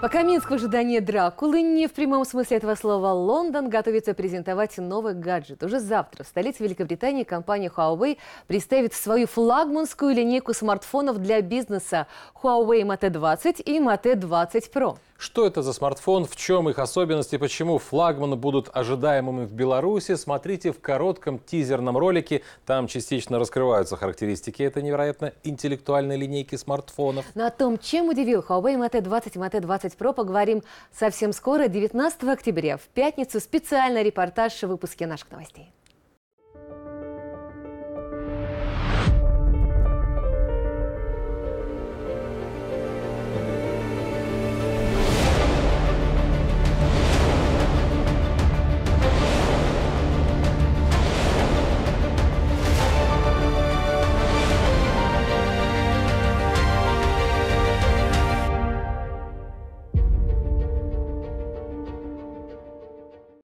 Пока Минск в ожидании Дракулы, не в прямом смысле этого слова, Лондон готовится презентовать новый гаджет. Уже завтра в столице Великобритании компания Huawei представит свою флагманскую линейку смартфонов для бизнеса Huawei Mate 20 и Mate 20 Pro. Что это за смартфон, в чем их особенности, почему флагманы будут ожидаемыми в Беларуси, смотрите в коротком тизерном ролике. Там частично раскрываются характеристики этой невероятно интеллектуальной линейки смартфонов. Но о том, чем удивил Huawei Mate 20 и Mate 20 Pro, поговорим совсем скоро, 19 октября, в пятницу. Специальный репортаж в выпуске наших новостей.